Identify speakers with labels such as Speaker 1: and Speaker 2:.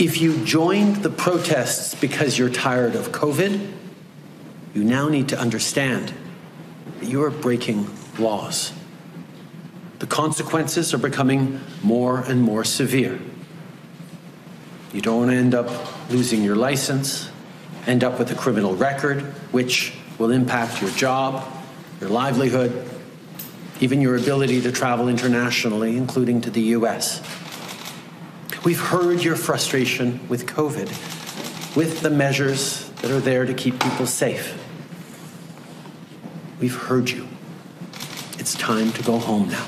Speaker 1: If you joined the protests because you're tired of COVID, you now need to understand that you are breaking laws. The consequences are becoming more and more severe. You don't want to end up losing your license, end up with a criminal record, which will impact your job, your livelihood, even your ability to travel internationally, including to the US. We've heard your frustration with COVID, with the measures that are there to keep people safe. We've heard you. It's time to go home now.